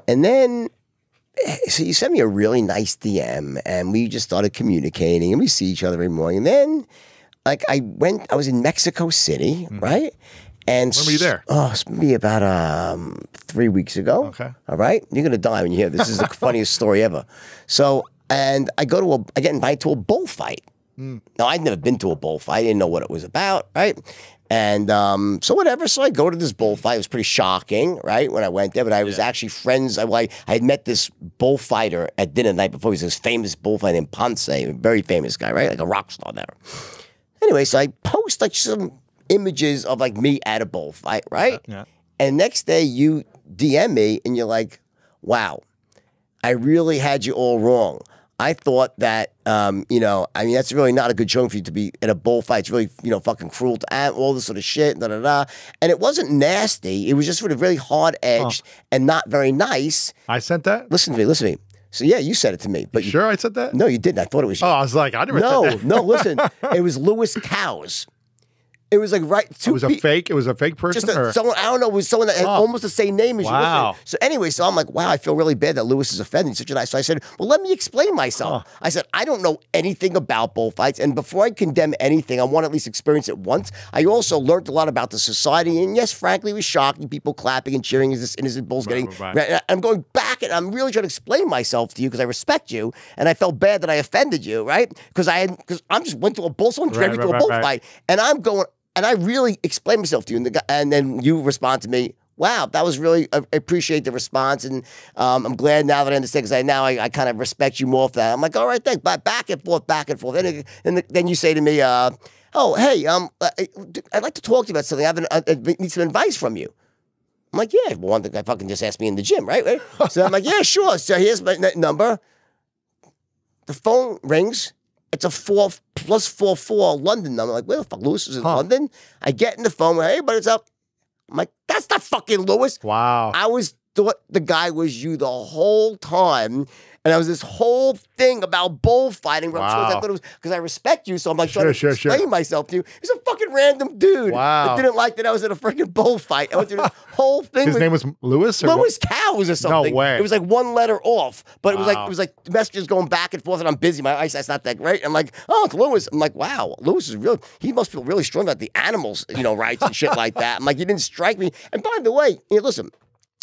And then, eh, so you sent me a really nice DM, and we just started communicating, and we see each other every morning. And then, like, I went, I was in Mexico City, right? And. When were you there? Oh, it's maybe about um, three weeks ago. Okay. All right. You're gonna die when you hear this. This is the funniest story ever. So, and I go to a, I get invited to a bullfight. Hmm. Now, I'd never been to a bullfight. I didn't know what it was about, right? And um, so whatever. So I go to this bullfight. It was pretty shocking, right? When I went there, but I was actually friends. I, I I had met this bullfighter at dinner the night before. He was this famous bullfighter named Ponce, a very famous guy, right? Like a rock star there. Anyway, so I post like some images of like me at a bullfight, right? Yeah. And next day you DM me and you're like, wow, I really had you all wrong. I thought that, um, you know, I mean, that's really not a good showing for you to be in a bullfight. It's really, you know, fucking cruel to all this sort of shit, da da da. And it wasn't nasty. It was just sort of really hard edged and not very nice. I sent that? Listen to me, listen to me. So yeah, you said it to me, but you, Sure, I said that? no, you didn't. I thought it was you. Oh, I was like, I never no, said that. no. No, listen, it was Lewis Cows. It was like right. Two It was a fake. It was a fake person. just a, or- someone I don't know. It was someone that had Oh. almost the same name as you. Wow. Listen, So anyway, so I'm like, wow, I feel really bad that Lewis is offending such a nice. So I said, well, let me explain myself. I said, I don't know anything about bullfights, and before I condemn anything, I want to at least experience it once. I also learned a lot about the society, and yes, frankly, it was shocking. People clapping and cheering as this innocent bull's getting. right, right. I'm going back, and I'm really trying to explain myself to you because I respect you, and I felt bad that I offended you, right? Because I because I'm just went to a bull, someone dragged Right, me to right, a right, right. bullfight, and I'm going, and I really explained myself to you, and the guy, and then you respond to me. Wow, that was really I appreciate the response, and um, I'm glad now that I understand because I now I, I kind of respect you more for that. I'm like, all right, thanks, but back and forth, back and forth, and then, you say to me, uh, "Oh, hey, um, I- I'd like to talk to you about something. I have an, I need some advice from you." I'm like, yeah, one thing I fucking just asked me in the gym, right? So I'm like, yeah, sure. So here's my number. The phone rings. It's a four plus four four London number. I'm like, where the fuck Lewis is in Huh. London? I get in the phone. Hey, but it's up. I'm like, that's not fucking Lewis. wow. I was thought the guy was you the whole time. And I was this whole thing about bullfighting. Where I'm supposed to- I Wow. thought it was because I respect you, so I'm like Sure, trying to sure, sure. explain myself to you. He's a fucking random dude Wow. that didn't like that I was in a freaking bullfight. I went through this whole thing. His with, name was Lewis? Or what? Cows or something. No way. It was like one letter off, but it was like it was like messages going back and forth, and I'm busy. My eyesight's not that great. I'm like, oh, it's Lewis. I'm like, wow, Lewis is real. He must feel really strong about the animals, you know, rights and shit like that. I'm like, you didn't strike me. And by the way, you know, listen.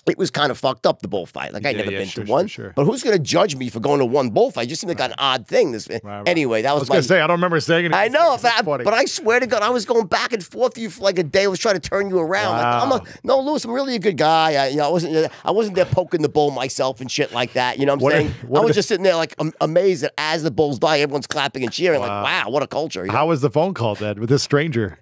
It was kind of fucked up the bullfight. Like I Yeah, never yeah, been sure, to one, sure. but who's gonna judge me for going to one bullfight? It just seemed like an odd thing. This right. anyway, that I was, was my going to say, I don't remember saying anything. I know, I, but I swear to God, I was going back and forth with you for like a day. I was trying to turn you around. Like, I'm Wow. a, no, Lewis, I'm really a good guy. I, you know, I wasn't, I wasn't there poking the bull myself and shit like that. You know what I'm What are- saying? what I was the- just sitting there like am- amazed that as the bulls die, everyone's clapping and cheering. Like, wow, what a culture. you know? How was the phone call then with this stranger?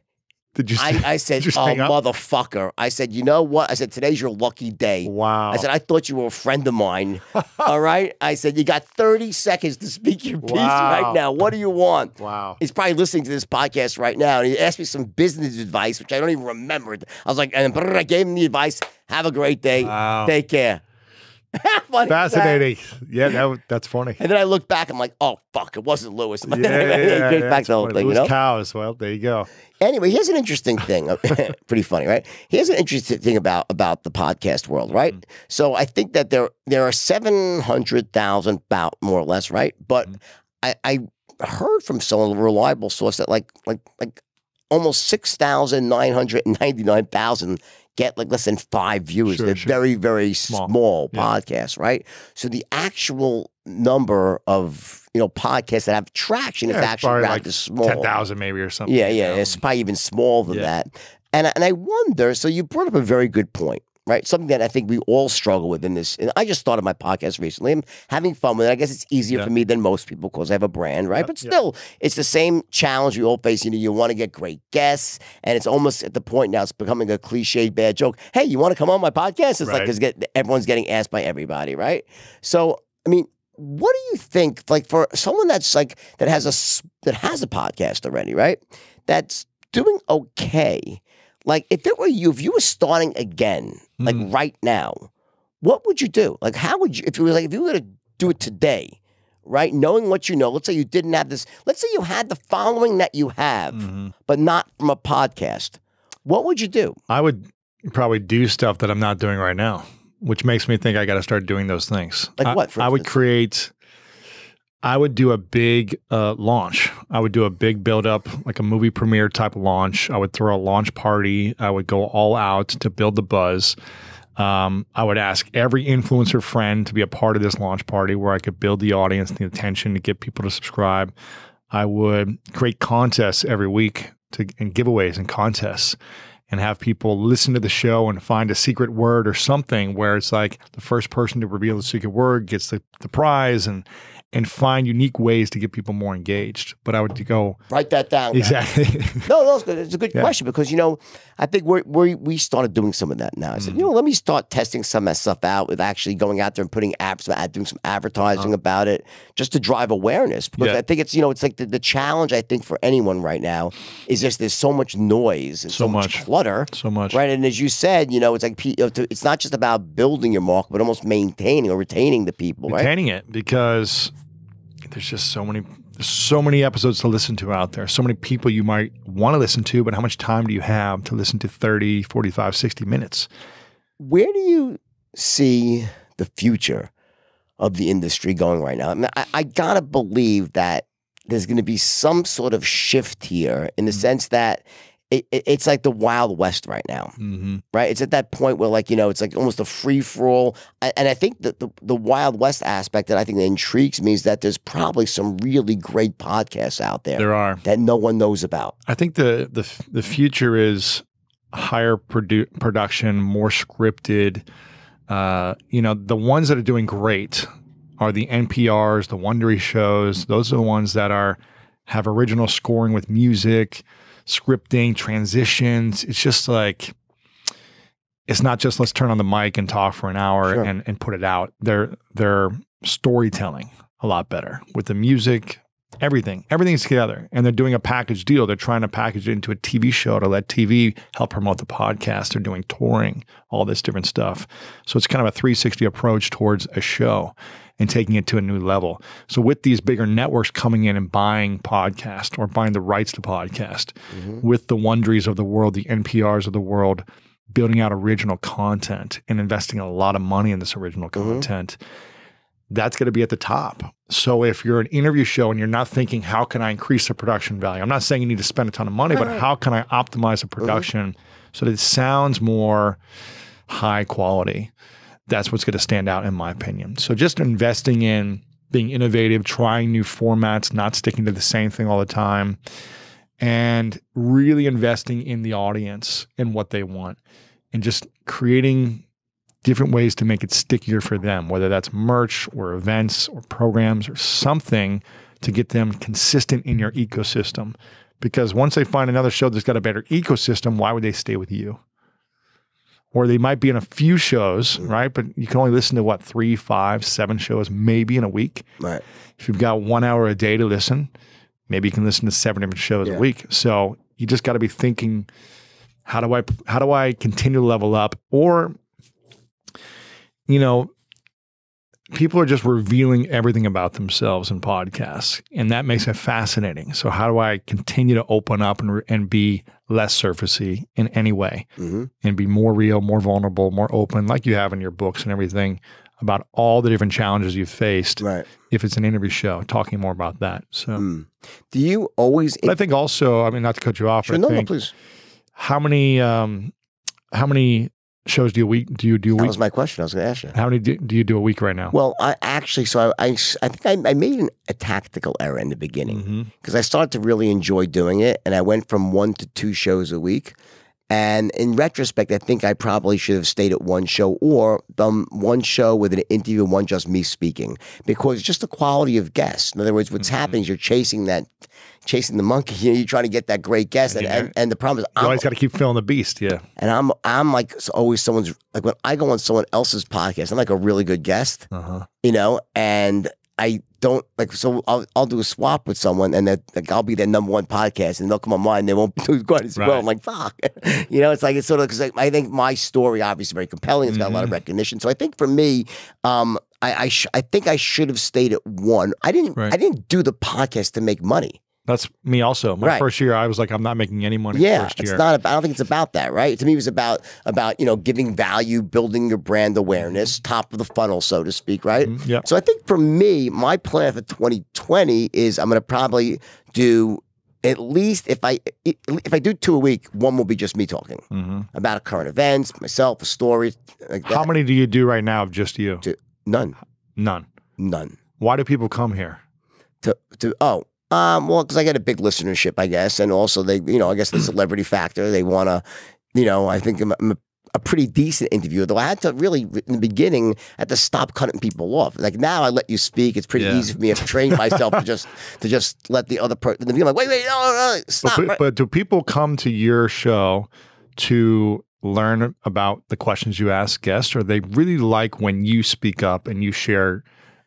Did you? I, I said, you oh, motherfucker. I said, you know what? I said, today's your lucky day. Wow. I said, I thought you were a friend of mine. All right. I said, you got 30 seconds to speak your piece Wow. right now. What do you want? Wow. He's probably listening to this podcast right now, and he asked me some business advice, which I don't even remember. I was like, and I gave him the advice. Have a great day. Wow. Take care. Fascinating. That? Yeah, that, that's funny. And then I look back, I'm like, oh fuck, it wasn't Lewis. yeah, yeah, yeah, back the whole funny. thing. Lewis you know? cows. Well, there you go. Anyway, here's an interesting thing. Pretty funny, right? Here's an interesting thing about about the podcast world, right? Mm -hmm. So I think that there there are seven hundred thousand, about more or less, right? But mm -hmm. I, I heard from some reliable source that like like like almost 6,999,000 get like less than five views. Sure, They're sure. very very small, Small. Yeah. podcasts, right? So the actual number of you know podcasts that have traction is Yeah, it's actually rather like small. Ten thousand maybe or something. Yeah, you yeah, know? it's probably even smaller than Yeah. that. And and I wonder. So you brought up a very good point. Right? Something that I think we all struggle with in this. And I just started my podcast recently. I'm having fun with it. I guess it's easier Yeah. for me than most people because I have a brand, right? Yeah, But yeah. still, it's the same challenge we all face. You know, you want to get great guests, and it's almost at the point now it's becoming a cliche bad joke. Hey, you want to come on my podcast? It's like because get everyone's getting asked by everybody, right? So, I mean. What do you think, like for someone that's like that has a that has a podcast already, right? That's doing okay. Like if it were you, if you were starting again, like Mm. right now, what would you do? Like how would you if you were like if you were to do it today, right? Knowing what you know, let's say you didn't have this, let's say you had the following that you have, Mhm. but not from a podcast. What would you do? I would probably do stuff that I'm not doing right now, which makes me think I got to start doing those things. Like I- what, I would create. I would do a big uh, launch. I would do a big build up, like a movie premiere type launch. I would throw a launch party. I would go all out to build the buzz. Um, I would ask every influencer friend to be a part of this launch party where I could build the audience and the attention to get people to subscribe. I would create contests every week to and giveaways and contests and have people listen to the show and find a secret word or something where it's like the first person to reveal the secret word gets the, the prize and and find unique ways to get people more engaged. But I would go Write that down. exactly. No, no, it's good. It's a good Yeah. question because you know, I think we're, we we started doing some of that now. I said, Mm-hmm. you know, let me start testing some of that stuff out with actually going out there and putting apps, doing some advertising about it, just to drive awareness. Because Uh-huh. Yeah. I think it's you know, it's like the, the challenge I think for anyone right now is just there's so much noise and so, So much clutter. so much. Right, and as you said, you know, it's like pe- you know, to- it's not just about building your market, but almost maintaining or retaining the people, right? retaining it because there's just so many there's so many episodes to listen to out there. So many people you might want to listen to but how much time do you have to listen to 30 45 60 minutes? Where do you see the future of the industry going right now? I, mean, I, I gotta believe that there's going to be some sort of shift here in the mm. sense that it, it- it's like the Wild West right now, mm-hmm. right? It's at that point where, like, you know, it's like almost a free for all. And I think that the, the Wild West aspect that I think that intrigues me is that there's probably some really great podcasts out there, there are that no one knows about. i think the the, the future is higher produ- production more scripted uh, you know the ones that are doing great are the nprs the wondery shows those are the ones that are have original scoring with music scripting transitions. It's just like it's not just let's turn on the mic and talk for an hour Sure. and, and put it out. They're they're storytelling a lot better with the music everything everything's together. And they're doing a package deal. They're trying to package it into a tv show to let tv help promote the podcast. They're doing touring all this different stuff. So it's kind of a 360 approach towards a show and taking it to a new level so with these bigger networks coming in and buying podcast or buying the rights to podcast mm-hmm. with the wonderies of the world the nprs of the world building out original content and investing a lot of money in this original mm-hmm. content that's going to be at the top. So if you're an interview show and you're not thinking, how can I increase the production value? I'm not saying you need to spend a ton of money, but how can I optimize the mm-hmm. production so that it sounds more high quality? That's what's going to stand out, in my opinion. So just investing in being innovative, trying new formats, not sticking to the same thing all the time, and really investing in the audience and what they want, and just creating different ways to make it stickier for them, whether that's merch or events or programs or something to get them consistent in your ecosystem. Because once they find another show that's got a better ecosystem, why would they stay with you? Or they might be in a few shows, mm. right? But you can only listen to what, three, five, seven shows maybe in a week. Right. If you've got one hour a day to listen, maybe you can listen to seven different shows Yeah. a week. So you just got to be thinking, how do I how do I continue to level up? Or, you know, people are just revealing everything about themselves in podcasts, and that makes it fascinating. So how do I continue to open up and and be less surfacey in any way, hmm and be more real, more vulnerable, more open, like you have in your books and everything about all the different challenges you've faced Right. if it's an interview show, talking more about that. So, Mm. Do you always? but I think also, I mean, not to cut you off, Sure, but no, I no, think please. how many, um, how many shows do you week do you do a week? That was my question. I was going to ask you. how many do, do you do a week right now? Well, I actually, so I, I, I think I, I made an, a tactical error in the beginning mm-hmm. because I started to really enjoy doing it, and I went from one to two shows a week. And in retrospect, I think I probably should have stayed at one show or done one show with an interview and one just me speaking because just the quality of guests. In other words, what's mm-hmm. happening is you're chasing that, chasing the monkey. You know, you're trying to get that great guest, and, and, and the problem is I'm, always got to keep filling the beast. Yeah. and I'm I'm like always someone's like when I go on someone else's podcast, I'm like a really good guest, Uh huh. you know, and I don't like so I'll I'll do a swap with someone and that like I'll be their number one podcast and they'll come on mine and they won't do quite as well. I'm like fuck, you know, it's like it's sort of because I think my story obviously very compelling. It's got a lot of Mm-hmm. recognition, so I think for me, um, I I, sh- I think I should have stayed at one. I didn't Right. I didn't do the podcast to make money. That's me also. My Right. first year, I was like, I'm not making any money. Yeah, it's not. About, I don't think it's about that, right? To me, it was about about you know giving value, building your brand awareness, top of the funnel, so to speak, right? Mhm, yep. So I think for me, my plan for 2020 is I'm going to probably do at least if I if I do two a week, one will be just me talking hmm about current events, myself, a story. Like that. How many do you do right now of just you? To- None, None. none. Why do people come here? To to oh. Um, well, because I get a big listenership, I guess, and also they, you know, I guess the celebrity factor. They want to, you know, I think I'm, I'm a, pretty decent interviewer. Though I had to really, in the beginning, I had to stop cutting people off. Like now, I let you speak. It's pretty Yeah. easy for me. I've trained myself to just to just let the other person. Be like, wait, wait, no, no, no stop. but, but do people come to your show to learn about the questions you ask guests, or they really like when you speak up and you share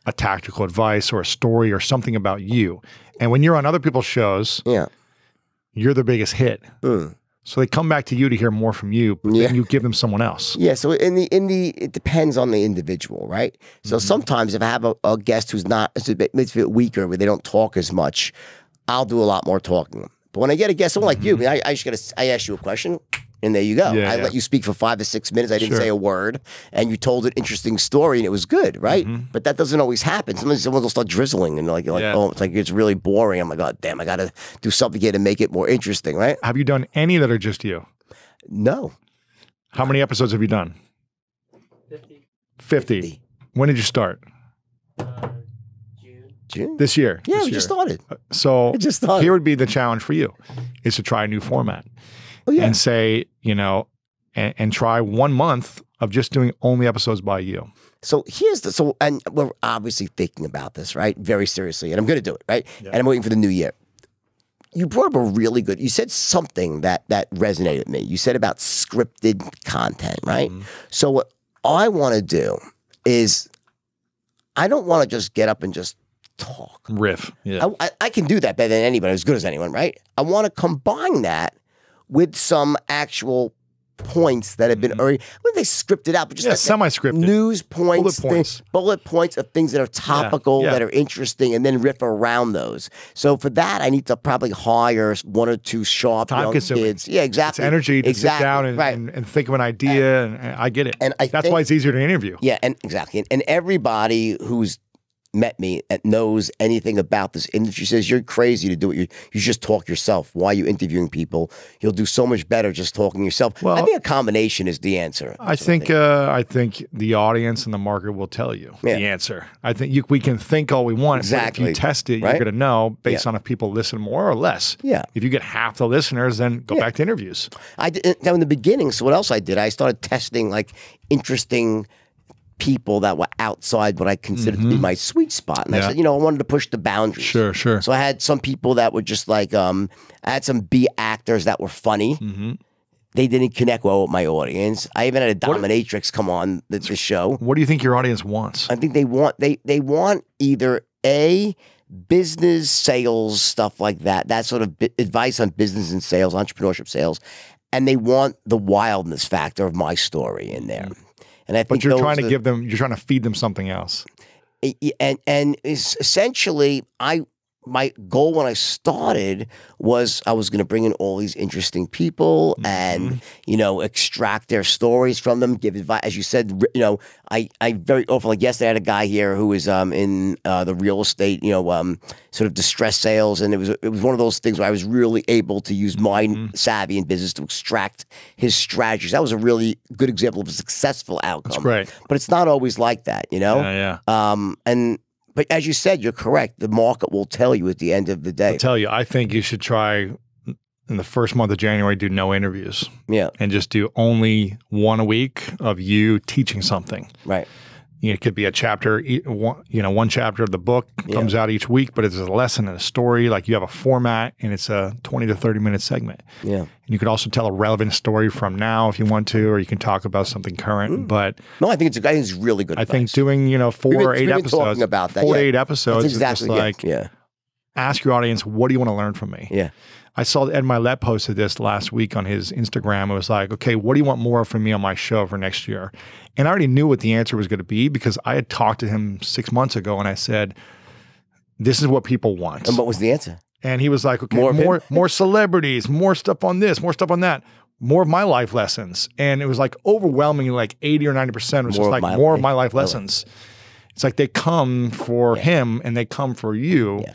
a tactical advice or a story or something about you? And when you're on other people's shows, yeah. you're the biggest hit. Mm. So they come back to you to hear more from you, but Yeah. then you give them someone else. Yeah, so in the in the it depends on the individual, right? So Mm-hmm. sometimes if I have a, a guest who's not it's a bit, it's a bit weaker, where they don't talk as much, I'll do a lot more talking. But when I get a guest, someone like you, I, I, I just gotta I ask you a question, and there you go. Yeah, I yeah. let you speak for five to six minutes. I didn't Sure. say a word, and you told an interesting story, and it was good, right? But that doesn't always happen. Sometimes someone will start drizzling, and like, like. Yeah. oh, it's like it's really boring. I'm like, oh, damn, I gotta do something here to make it more interesting, right? Have you done any that are just you? No, How many episodes have you done? 50. 50. 50. When did you start? Uh, June. June. This year. yeah, This we year. just started. So I just started. here would be the challenge for you is to try a new format oh yeah. and say, you know, and, and try one month of just doing only episodes by you. So here's the so, and we're obviously thinking about this, right? Very seriously, and I'm going to do it, right? And I'm waiting for the new year. You brought up a really good. You said something that that resonated with me. You said about scripted content, right? Mm-hmm. So what I want to do is, I don't want to just get up and just talk. Riff. Yeah. I, I, I can do that better than anybody, as good as anyone, right? I want to combine that with some actual points that have been mm-hmm. already, I wouldn't say scripted out, but just yeah, like- semi scripted. news points, Bullet points. things- bullet points of things that are topical, yeah. that are interesting, and then riff around those. So for that, I need to probably hire one or two sharp young kids. Yeah, It's exactly. energy to exactly. sit down and, right. and, and think of an idea. And, and I get it. And I That's think- why it's easier to interview. Yeah, and exactly. And, and everybody who's met me that knows anything about this industry says you're crazy to do it. You you just talk yourself. Why are you interviewing people? You'll do so much better just talking yourself. Well, I think a combination is the answer. I think uh, I think the audience and the market will tell you Yeah. the answer. I think you, we can think all we want. but if Exactly. you test it, Right? you're going to know based on if people listen more or less. Yeah. If you get half the listeners, then go back to interviews. I did now in the beginning. So what else I did? I started testing like interesting people that were outside what I considered to be my sweet spot, and I Mm-hmm. Said, you know, I wanted to push the boundaries. Sure, sure. So I had some people that were just like, um, I had some B actors that were funny. hmm They didn't connect well with my audience. I even had a dominatrix come on the, the show. What do you think your audience wants? I think they want they they want either a business sales stuff like that, that sort of advice on business and sales, entrepreneurship sales, and they want the wildness factor of my story in there. And I think. But you're trying to are- give them, you're trying to feed them something else. And and essentially I my goal when I started was I was going to bring in all these interesting people Mm-hmm. and you know extract their stories from them, give advice. As you said, you know, I I very often like yesterday I had a guy here who was um in uh, the real estate, you know, um sort of distress sales, and it was it was one of those things where I was really able to use my Mm-hmm. savvy in business to extract his strategies. That was a really good example of a successful outcome. great. but it's not always like that, you know. Yeah, yeah. Um, and but as you said, you're correct. The market will tell you at the end of the day. I'll tell you, I think you should try in the first month of January do no interviews Yeah. and just do only one a week of you teaching something. Right. It could be a chapter, you know, one chapter of the book comes out each week, but it's a lesson and a story. Like you have a format and it's a 20 to 30 minute segment. Yeah. And you could also tell a relevant story from now if you want to, or you can talk about something current. Hmm. But No, I think it's I think it's really good. I think doing, you know, 4 been- or eight episodes, about that, four to yeah. eight That's episodes, exactly is just yeah, like yeah. ask your audience, what do you want to learn from me? Yeah. I saw Ed Mylett posted this last week on his Instagram. It was like, okay, what do you want more from me on my show for next year? And I already knew what the answer was going to be because I had talked to him six months ago and I said, this is what people want. And what was the answer? And he was like, okay, More more more, celebrities, more stuff on this, more stuff on that, more of my life lessons. And it was like overwhelmingly like 80 or 90% was More just like my more of my life lessons. It's like they come for him and they come for you. Yeah.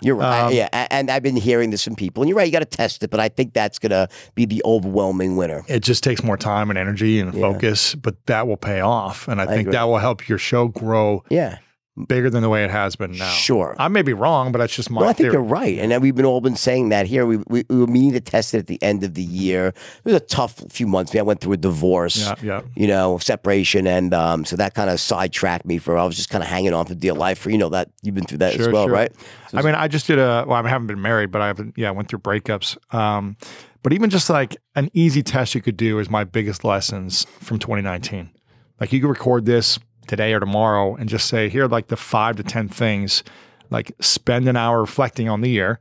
You're right. Um, yeah, and I've been hearing this from people, and you're right. You got to test it, but I think that's going to be the overwhelming winner. It just takes more time and energy and focus, but that will pay off. And I, think agree. that will help your show grow Yeah, bigger than the way it has been now. Sure. I may be wrong, but that's just my well, I think theory. you're right, and we've been all been saying that here. We, we we need to test it at the end of the year. It was a tough few months. I went through a divorce. Yeah, yeah. You know, separation, and um, so that kind of sidetracked me. For I was just kind of hanging on for dear life. For you know that you've been through that as well, sure. right? I mean, I just did a. Well, I haven't been married, but I haven't. Yeah, I went through breakups. Um, but even just like an easy test you could do is my biggest lessons from 2019. Like you could record this today or tomorrow and just say, here are like the five to ten things. Like spend an hour reflecting on the year.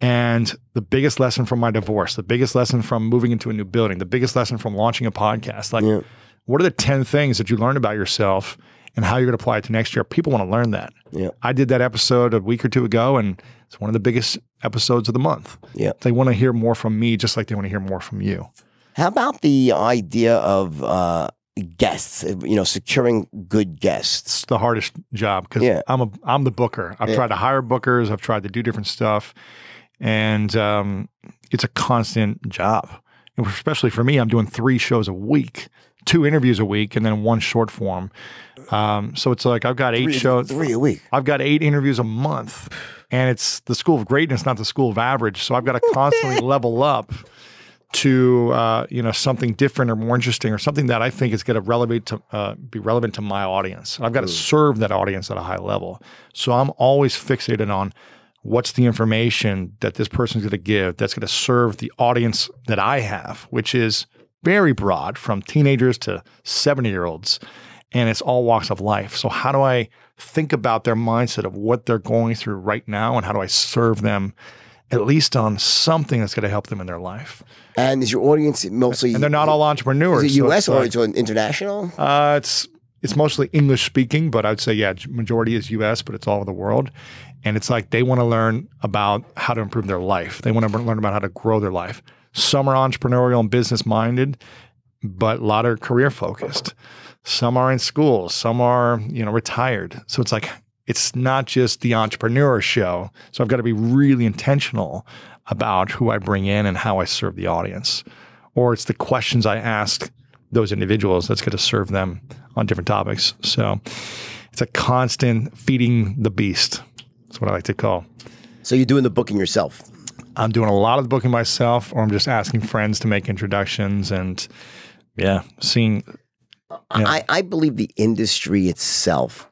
And the biggest lesson from my divorce, the biggest lesson from moving into a new building, the biggest lesson from launching a podcast. Like, Yeah. what are the 10 things that you learned about yourself and how you're going to apply it to next year? People want to learn that. Yeah. I did that episode a week or two ago, and it's one of the biggest episodes of the month. Yeah. They want to hear more from me, just like they want to hear more from you. How about the idea of uh, guests? You know, securing good guests. It's the hardest job because Yeah. I'm a I'm the booker. I've Yeah. tried to hire bookers. I've tried to do different stuff, and um, it's a constant job. And especially for me, I'm doing three shows a week, two interviews a week, and then one short form. Um, so it's like I've got eight Three, shows. three a week. I've got eight interviews a month, and it's the school of greatness, not the school of average. So I've got to constantly level up to uh, you know something different or more interesting or something that I think is going to relevate to uh, be relevant to my audience. And I've got to serve that audience at a high level. So I'm always fixated on what's the information that this person's going to give that's going to serve the audience that I have, which is very broad from teenagers to 70 year olds. And it's all walks of life. So, how do I think about their mindset of what they're going through right now? And how do I serve them at least on something that's going to help them in their life? And is your audience mostly? And they're not all entrepreneurs. Is it so U.S. it's or like- international? uh, it's it's mostly English speaking, but I'd say yeah, majority is U.S., but it's all over the world. And it's like they want to learn about how to improve their life. They want to learn about how to grow their life. Some are entrepreneurial and business minded, but a lot are career focused. Some are in school. Some are you know retired. So it's like it's not just the entrepreneur show. So I've got to be really intentional about who I bring in and how I serve the audience, or it's the questions I ask those individuals that's going to serve them on different topics. So it's a constant feeding the beast. That's what I like to call. So you're doing the booking yourself. I'm doing a lot of the booking myself, or I'm just asking friends to make introductions and yeah, seeing. Yeah. I, I believe the industry itself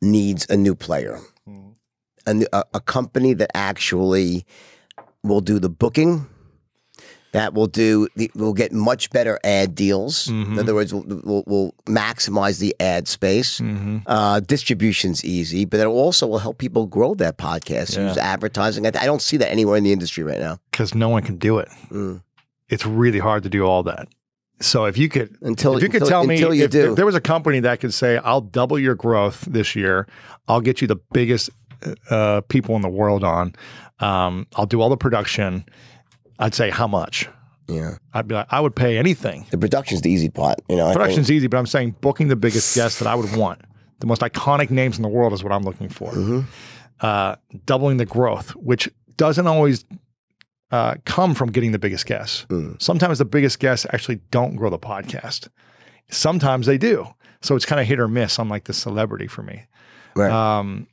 needs a new player, Mm-hmm. a, new- a, company that actually will do the booking. That will do. Will get much better ad deals. Mm-hmm. In other words, will, will maximize the ad space. Mm-hmm. Uh, distribution's easy, but it also will help people grow their podcast. Yeah. Use advertising. I, I don't see that anywhere in the industry right now. because no one can do it. Mm. It's really hard to do all that. So if you could, Until if you could until, tell me until you if, do. if there was a company that could say, "I'll double your growth this year. I'll get you the biggest uh, people in the world on. Um, I'll do all the production." I'd say, "How much?" yeah, I'd be like, "I would pay anything." the production's the easy part. You know, Production's easy, but I'm saying booking the biggest guests that I would want. The most iconic names in the world is what I'm looking for. Mm-hmm. Uh, doubling the growth, which doesn't always uh, come from getting the biggest guests. Mm. Sometimes the biggest guests actually don't grow the podcast. Sometimes they do. So it's kind of hit or miss on like the celebrity for me. Right. Um,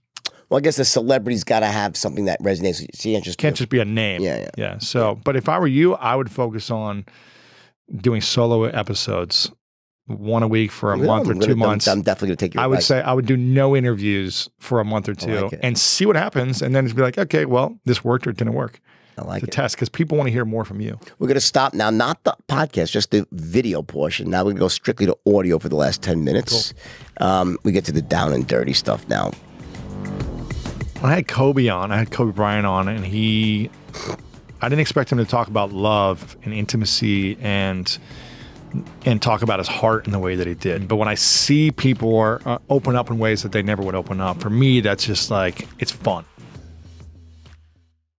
Well, I guess the celebrity's got to have something that resonates. with you. So you can't just Can't just be a name. Yeah, yeah. Yeah. So, but if I were you, I would focus on doing solo episodes, one a week for a Well, month or I'm 2 gonna- I'm- months. I'm definitely gonna take your. I would advice. say I would do no interviews for a month or two like and see what happens, and then just be like, okay, well, this worked or it didn't work. I like to it. test because people want to hear more from you. We're gonna stop now. Not the podcast, just the video portion. Now we're gonna go strictly to audio for the last ten minutes. Um, we get to the down and dirty stuff now. When I had Kobe on, I had Kobe Bryant on, and he, I didn't expect him to talk about love and intimacy and and talk about his heart in the way that he did. But when I see people are, uh, open up in ways that they never would open up, for me, that's just like it's fun.